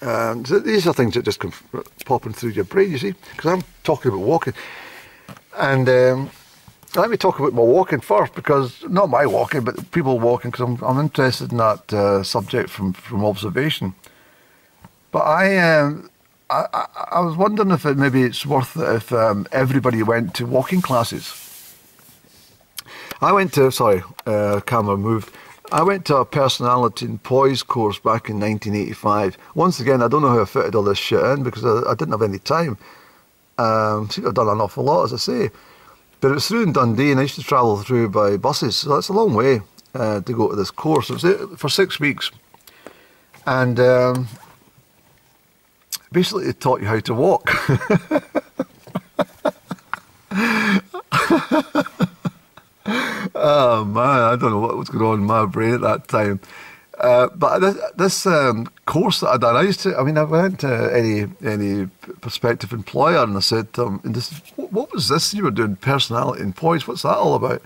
And these are things that just come popping through your brain, you see, because I'm talking about walking. And um, let me talk about my walking first, because not my walking, but people walking, because I'm, I'm interested in that uh, subject from, from observation. But I, um, I, I, was wondering if it, maybe it's worth it if um, everybody went to walking classes. I went to, sorry, uh, camera move. I went to a personality and poise course back in 1985. Once again, I don't know how I fitted all this shit in because I, I didn't have any time. Um, seem to have done an awful lot, as I say. But it was through in Dundee, and I used to travel through by buses, so that's a long way uh, to go to this course. It was for six weeks, and um, basically it taught you how to walk. oh man, I don't know what was going on in my brain at that time. Uh, but this, this um, course that I done, I used to. I mean, I went to any any prospective employer and I said to them, this, "What was this you were doing? Personality and poise? What's that all about?"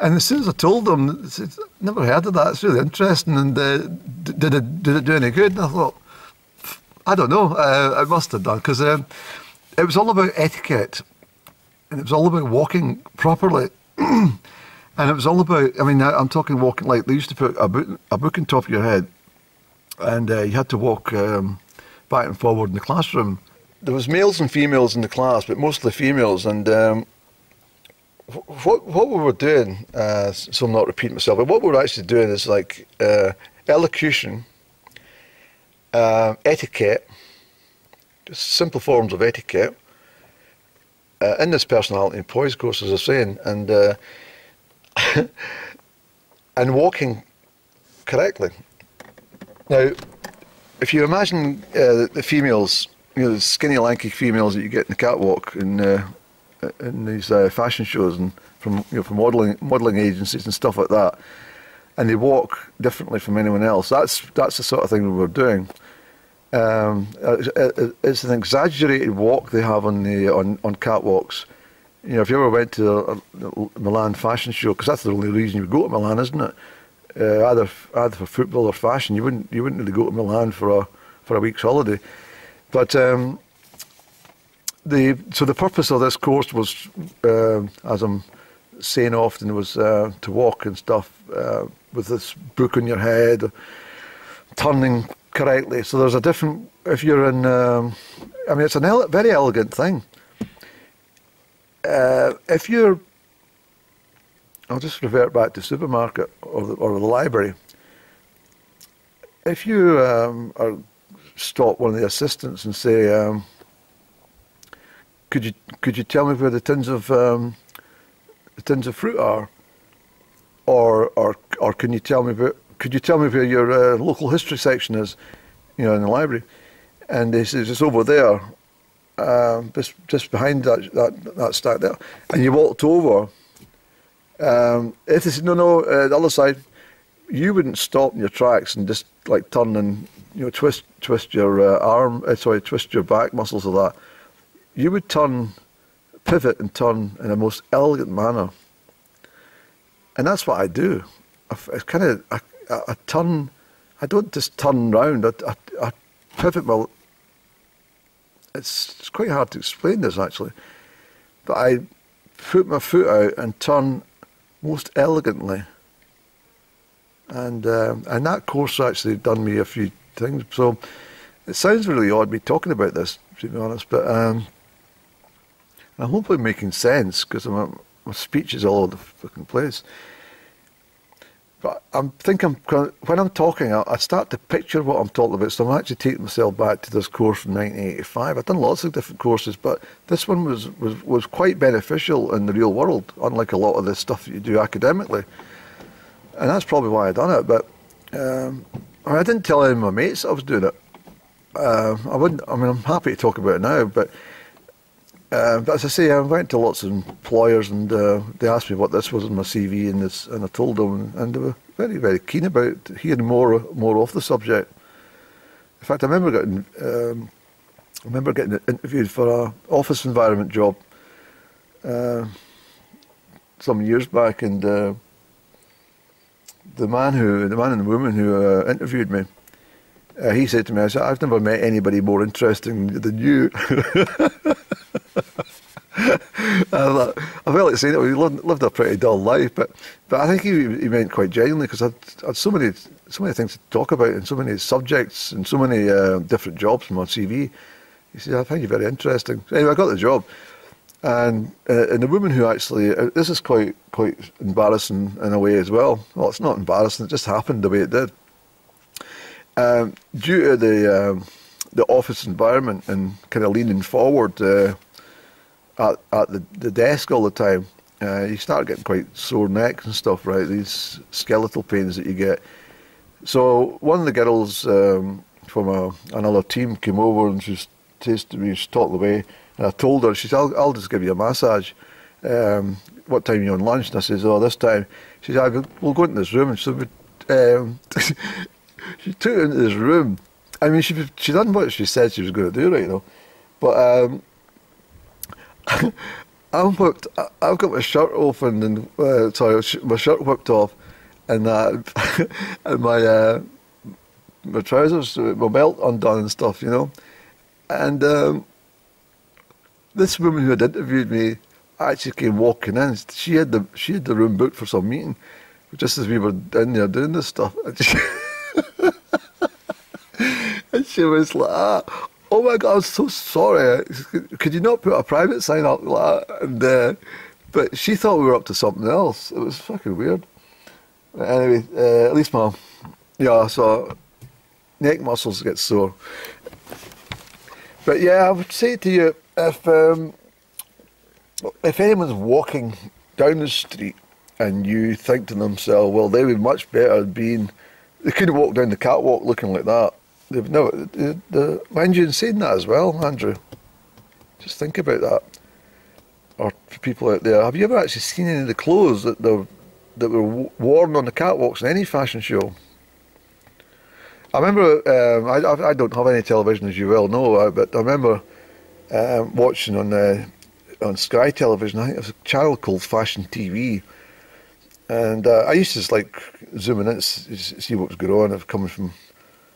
And as soon as I told them, they said, "Never heard of that. It's really interesting." And uh, did it did it do any good? And I thought, I don't know. Uh, I must have done because um, it was all about etiquette, and it was all about walking properly. And it was all about, I mean, I'm talking walking like they used to put a book, a book on top of your head and uh, you had to walk um, back and forward in the classroom. There was males and females in the class, but mostly females. And um, what what we were doing, uh, so I'm not repeating myself, but what we were actually doing is like uh, elocution, uh, etiquette, just simple forms of etiquette, uh, in this personality and poise course, as I was saying, and uh, and walking correctly. Now, if you imagine uh, the females, you know, the skinny, lanky females that you get in the catwalk in uh, in these uh, fashion shows and from you know from modelling modelling agencies and stuff like that, and they walk differently from anyone else. That's that's the sort of thing we were doing. Um, it's an exaggerated walk they have on the on, on catwalks you know, if you ever went to a, Milan fashion show, because that's the only reason you go to Milan, isn't it? Uh, either either for football or fashion, you wouldn't you wouldn't really go to Milan for a for a week's holiday. But um, the so the purpose of this course was, uh, as I'm saying often, was uh, to walk and stuff uh, with this book on your head, turning correctly. So there's a different. If you're in, um, I mean, it's a ele- very elegant thing uh, if you're, I'll just revert back to supermarket or the, or the library. If you um, are, stop one of the assistants and say, um, "Could you could you tell me where the tins of um, the tins of fruit are?" Or or or can you tell me where, could you tell me where your uh, local history section is? You know, in the library, and they says it's over there um, just just behind that, that that stack there, and you walked over. Um, if they said no, no, uh, the other side, you wouldn't stop in your tracks and just like turn and you know twist twist your uh, arm, uh, sorry, twist your back muscles of that. You would turn, pivot and turn in a most elegant manner, and that's what I do. I, I kind of I, I, turn. I don't just turn round. I, I, I pivot my it's, quite hard to explain this actually, but I put my foot out and turn most elegantly. And um, and that course actually done me a few things. So it sounds really odd me talking about this, to be honest, but um, I'm hopefully making sense because my, my speech is all over the fucking place. But I'm thinking when I'm talking, I, start to picture what I'm talking about. So I'm actually taking myself back to this course from 1985. I've done lots of different courses, but this one was, was, was quite beneficial in the real world, unlike a lot of the stuff you do academically. And that's probably why I done it. But um, I, mean, I, didn't tell any of my mates I was doing it. Uh, I wouldn't. I mean, I'm happy to talk about it now, but uh, but as I say, I went to lots of employers and uh, they asked me what this was in my CV and, this, and I told them, and they were very, very keen about hearing more more of the subject. In fact, I remember getting um, I remember getting interviewed for an office environment job uh, some years back, and uh, the man who the man and the woman who uh, interviewed me he said to me, I said, I've never met anybody more interesting than you. I, felt like saying that we lived, lived, a pretty dull life, but but I think he, he meant quite genuinely because I'd, so many so many things to talk about and so many subjects and so many uh, different jobs from my CV. He said, I find you very interesting. So anyway, I got the job. And uh, and the woman who actually uh, this is quite quite embarrassing in a way as well. Well, it's not embarrassing; it just happened the way it did. Um, due to the um, the office environment and kind of leaning forward uh, at at the, the desk all the time, uh, you start getting quite sore necks and stuff, right? These skeletal pains that you get. So one of the girls um, from a, another team came over and she tasted me, she talked away. And I told her, she said, I'll, I'll just give you a massage. Um, what time are you on lunch? And I says, oh, this time. She said, we'll go into this room. And so we, um, she took her into this room. I mean, she she done what she said she was going to do, right, you know. But um, I'm whipped, I've got my shirt open and, uh, sorry, my shirt whipped off and that, and my, uh, my trousers, my belt undone and stuff, you know. And um, this woman who had interviewed me actually came walking in. She had the she had the room booked for some meeting, just as we were in there doing this stuff. She, was like, ah, "Oh my God, I'm so sorry. Could you not put a private sign up like that?" And uh, but she thought we were up to something else. It was fucking weird. Anyway, uh, at least my yeah, so neck muscles get sore. But yeah, I would say to you if um, if anyone's walking down the street and you think to themselves, well, they would much better being, they couldn't walk down the catwalk looking like that. They've no, the, the, mind you, in saying that as well, Andrew, just think about that. Or people out there, have you ever actually seen any of the clothes that they that were worn on the catwalks in any fashion show? I remember, um, I, I don't have any television as you well know, uh, but I remember um, watching on uh, on Sky Television. I think it was a channel called Fashion TV, and uh, I used to just like zoom in and see what was going on. I've coming from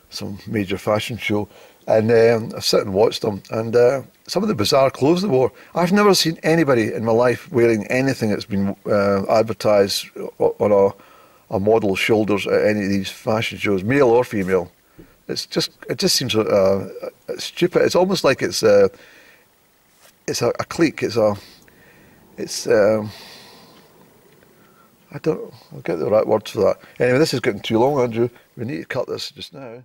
some major fashion show, and um, I sat and watched them. And uh, some of the bizarre clothes they wore. I've never seen anybody in my life wearing anything that's been uh, advertised on a, a model's shoulders at any of these fashion shows, male or female. It's just it just seems uh, stupid. It's almost like it's uh, it's a, a clique. It's a, it's um, I don't. I'll get the right words for that. Anyway, this is getting too long, Andrew. We need to cut this just now.